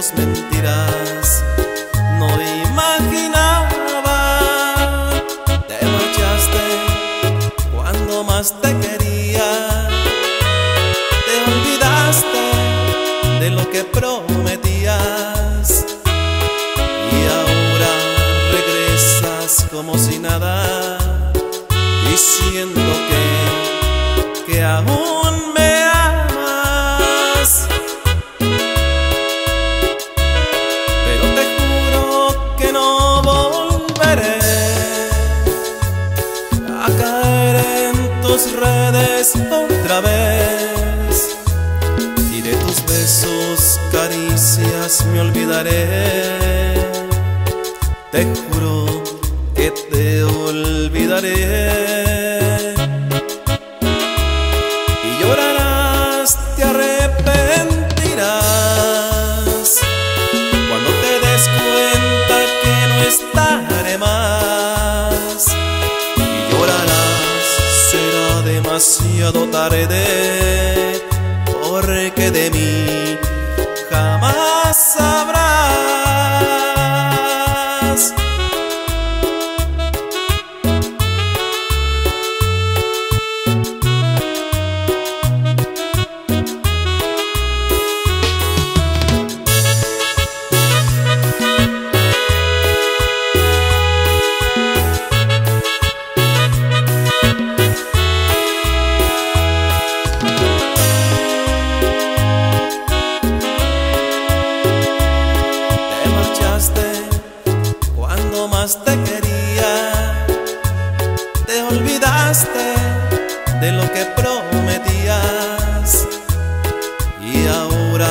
tus mentiras. No imaginaba te marchaste cuando más te quería. Te olvidaste de lo que prometías. Y ahora regresas como si nada diciendo que tus redes otra vez. Y de tus besos, caricias me olvidaré. Te juro que te olvidaré. Y llorarás, te arrepentirás. Cuando te des cuenta que no estaré demasiado tarde, porque de mí jamás y ahora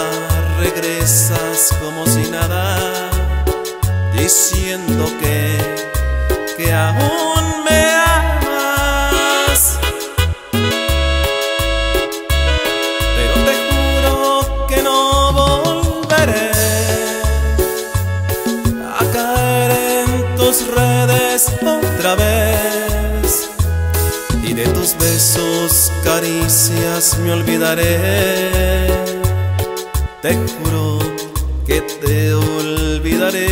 regresas como si nada, diciendo que, que aún me amas. Pero te juro que no volveré a caer en tus redes otra vez de tus besos, caricias me olvidaré. Te juro que te olvidaré.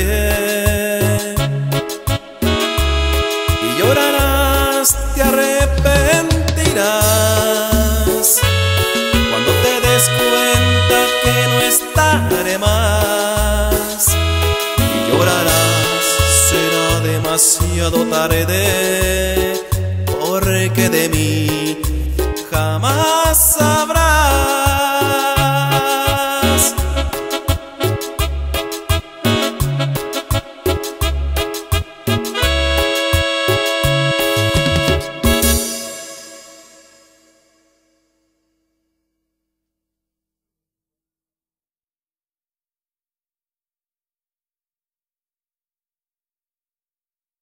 Y llorarás, te arrepentirás. Cuando te des cuenta que no estaré más. Y llorarás, será demasiado tarde, porque de mí jamás sabrás.